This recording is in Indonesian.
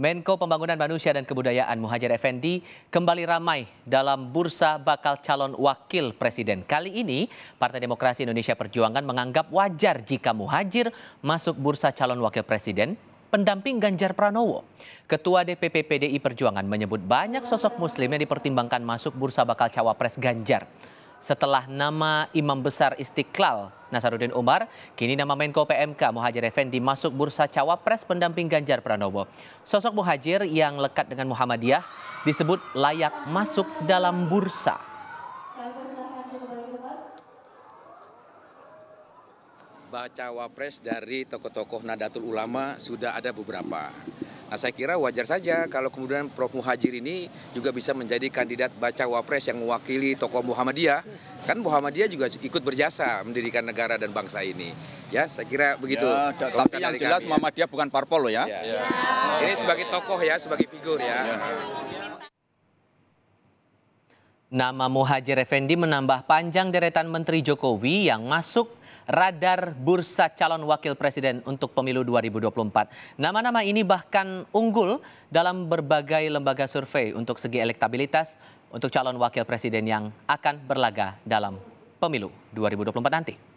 Menko Pembangunan Manusia dan Kebudayaan Muhajir Effendi kembali ramai dalam bursa bakal calon wakil presiden. Kali ini, Partai Demokrasi Indonesia Perjuangan menganggap wajar jika Muhajir masuk bursa calon wakil presiden pendamping Ganjar Pranowo. Ketua DPP PDI Perjuangan menyebut banyak sosok muslim yang dipertimbangkan masuk bursa bakal cawapres Ganjar setelah nama Imam Besar Istiqlal Nasaruddin Umar, kini nama Menko PMK Muhajir Effendi masuk bursa cawapres pendamping Ganjar Pranowo. Sosok Muhajir yang lekat dengan Muhammadiyah disebut layak masuk dalam bursa. Baca wapres dari tokoh-tokoh Nadatul Ulama sudah ada beberapa. Nah saya kira wajar saja kalau kemudian Prof. Muhajir ini juga bisa menjadi kandidat baca wapres yang mewakili tokoh Muhammadiyah. Kan Muhammadiyah juga ikut berjasa mendirikan negara dan bangsa ini. Ya, saya kira begitu. Ya, tapi yang jelas kami, Muhammadiyah bukan parpol loh ya. ya. ya. Ini sebagai tokoh ya, sebagai figur ya. ya. Nama Muhajir Effendi menambah panjang deretan Menteri Jokowi yang masuk radar bursa calon wakil presiden untuk pemilu 2024. Nama-nama ini bahkan unggul dalam berbagai lembaga survei untuk segi elektabilitas untuk calon wakil presiden yang akan berlaga dalam pemilu 2024 nanti.